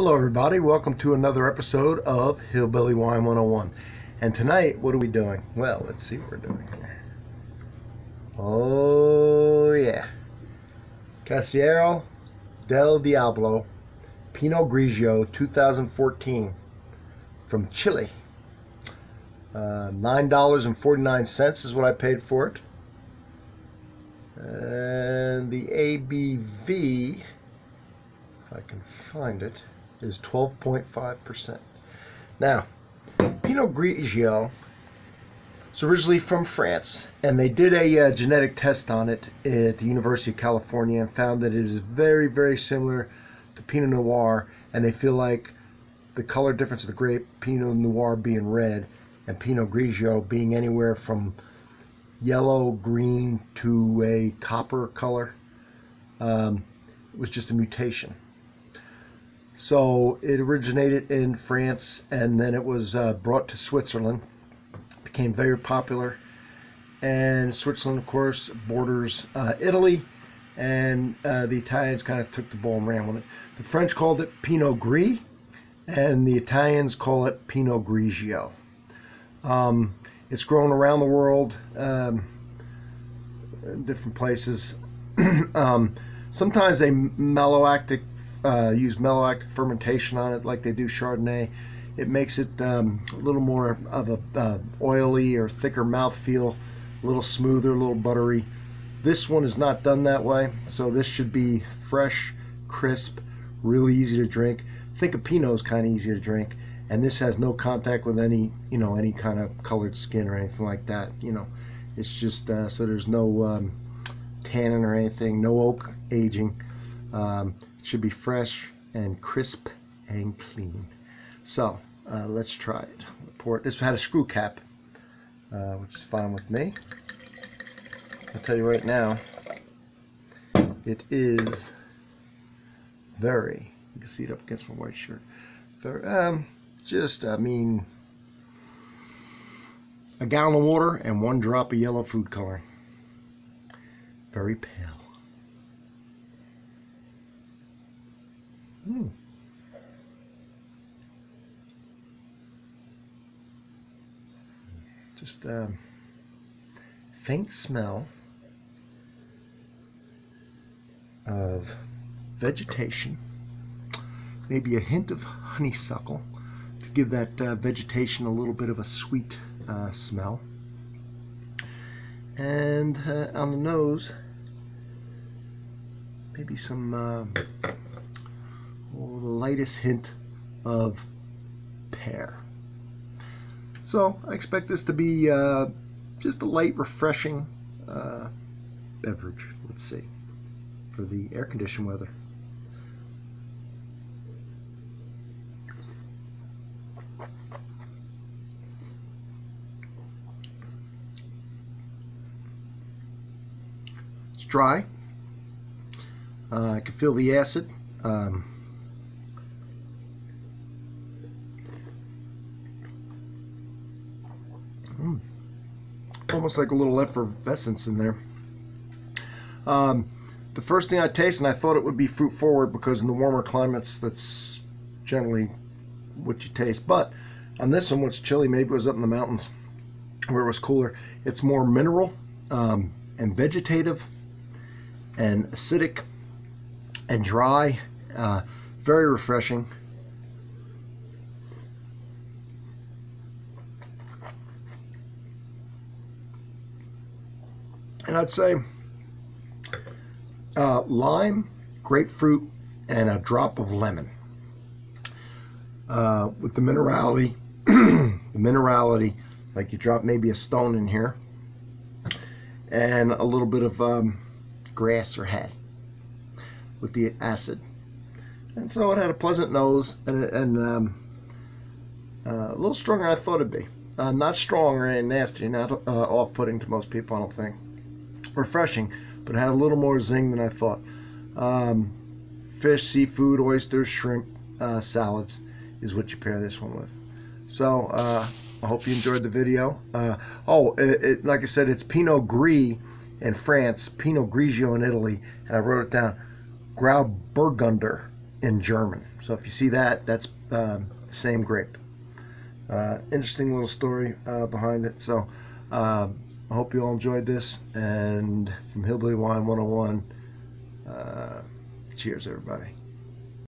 Hello everybody, welcome to another episode of Hillbilly Wine 101. And tonight, what are we doing? Well, let's see what we're doing here. Oh yeah. Casillero del Diablo Pinot Grigio 2014 from Chile. Uh, $9.49 is what I paid for it. And the ABV, if I can find it, is 12.5%. Now, Pinot Grigio is originally from France, and they did a uh, genetic test on it at the University of California and found that it is very, very similar to Pinot Noir, and they feel like the color difference of the grape, Pinot Noir being red, and Pinot Grigio being anywhere from yellow, green to a copper color, um, was just a mutation. So it originated in France and then it was uh, brought to Switzerland. Became very popular. And Switzerland, of course, borders uh, Italy. And uh, the Italians kind of took the ball and ran with it. The French called it Pinot Gris. And the Italians call it Pinot Grigio. Um, it's grown around the world, um, in different places. um, sometimes a malolactic uh, use malolactic fermentation on it like they do Chardonnay. It makes it um, a little more of a uh, oily or thicker mouthfeel, a little smoother, a little buttery. This one is not done that way, so this should be fresh, crisp, really easy to drink. Think of Pinot is kind of easy to drink, and this has no contact with any, you know, any kind of colored skin or anything like that. You know, it's just uh, so there's no um, tannin or anything, no oak aging. Um, it should be fresh and crisp and clean. So uh, let's try it. Pour it. This had a screw cap, uh, which is fine with me. I'll tell you right now, it is very. You can see it up against my white shirt. Very, um, just I mean, a gallon of water and one drop of yellow food coloring. Very pale. Hmm. Just a um, faint smell of vegetation, maybe a hint of honeysuckle to give that uh, vegetation a little bit of a sweet uh, smell. And uh, on the nose, maybe some the lightest hint of pear. So I expect this to be uh, just a light, refreshing uh, beverage. Let's see, for the air-conditioned weather. It's dry. Uh, I can feel the acid. Um, almost like a little effervescence in there. Um, the first thing I tasted, and I thought it would be fruit forward because in the warmer climates, that's generally what you taste. But on this one, what's chilly, maybe it was up in the mountains where it was cooler. It's more mineral um, and vegetative and acidic and dry. Uh, very refreshing. And I'd say uh, lime, grapefruit, and a drop of lemon. Uh, with the minerality, the minerality, like you drop maybe a stone in here, and a little bit of um, grass or hay with the acid. And so it had a pleasant nose and, and um, uh, a little stronger than I thought it'd be. Uh, not strong or nasty, not uh, off-putting to most people, I don't think refreshing, but it had a little more zing than I thought. Um, fish, seafood, oysters, shrimp, uh, salads is what you pair this one with. So uh, I hope you enjoyed the video. Uh, oh, it, it, like I said, it's Pinot Gris in France, Pinot Grigio in Italy, and I wrote it down. Grauburgunder in German. So if you see that, that's um, the same grape. Uh, interesting little story uh, behind it. So uh, I hope you all enjoyed this. And from Hillbilly Wine 101, uh, cheers, everybody.